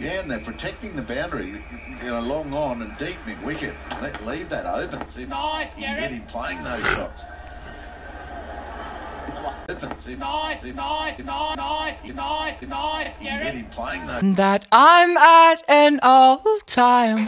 Yeah, and they're protecting the boundary, you know, long on and deep mid wicket. Let leave that open. See if Nice, you can get him playing those shots. That I'm at an all time.